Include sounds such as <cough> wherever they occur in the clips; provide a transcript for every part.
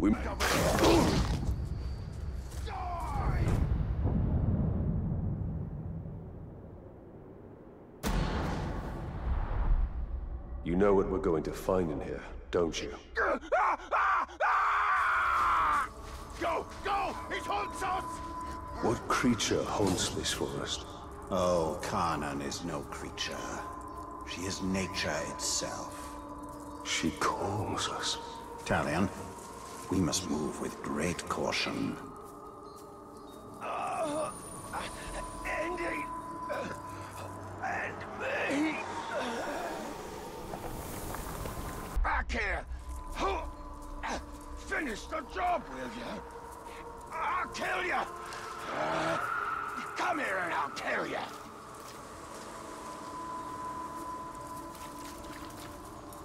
We... You know what we're going to find in here, don't you? Go! Go! It haunts us! What creature haunts this forest? Oh, Carnan is no creature. She is nature itself. She calls us. Talion, we must move with great caution. Andy! And me! Back here! Finish the job, will you? I'll kill you! Come here and I'll kill you!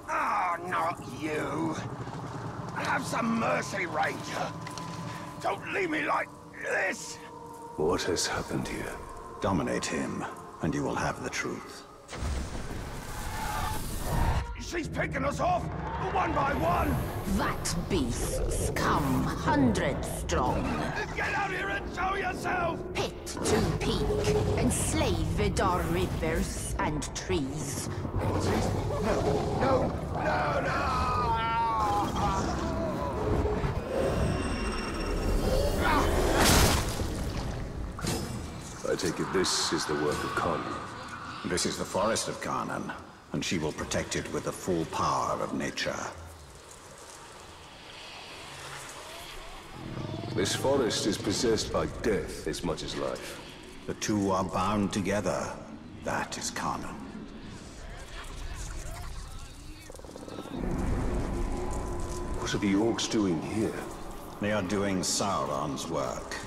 Oh, ah, not you! Have some mercy, Ranger! Don't leave me like this! What has happened here? Dominate him, and you will have the truth. She's picking us off, one by one! That beasts come hundred strong. Get out here and show yourself! Pit to peak, enslave Vidar rivers and trees. No, no, no, no! I take it this is the work of Khan. This is the forest of Carnan, and she will protect it with the full power of nature. This forest is possessed by death as much as life. The two are bound together. That is Carnan. What are the orcs doing here? They are doing Sauron's work.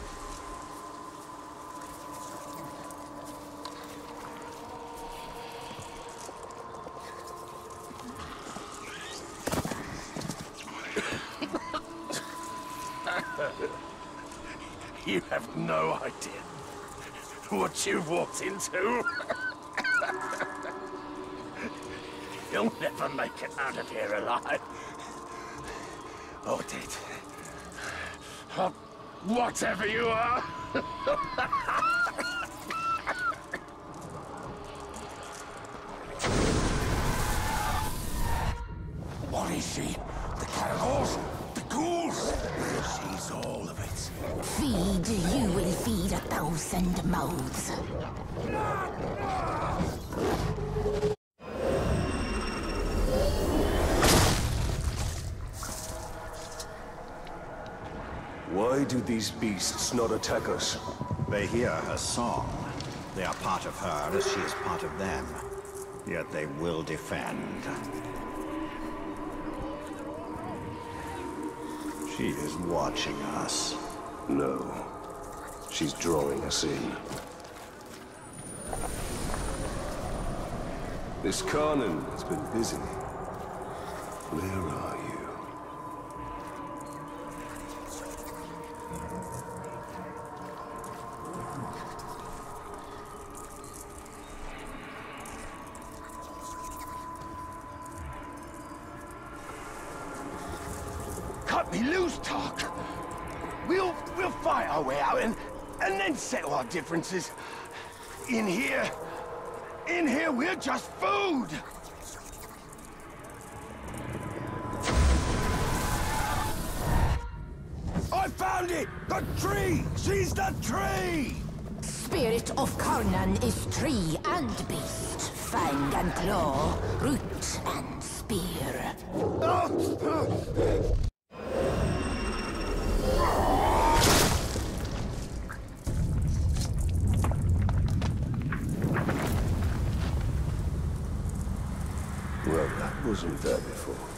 <laughs> You have no idea what you've walked into. <laughs> You'll never make it out of here alive. Or dead. Or uh, whatever you are. what is she? The Caragors? The ghouls? She's all of it. Feed, you will feed a thousand mouths. Why do these beasts not attack us? They hear her song. They are part of her as she is part of them. Yet they will defend. She is watching us. No. She's drawing us in. This Carnan has been busy. Where are you? Cut me loose, Tark. We'll we'll fight our way out and and then settle our differences. In here, in here, we're just food. I found it! The tree! She's the tree! Spirit of Carnan is tree and beast, fang and claw, root and spear. Ah! Well, that before.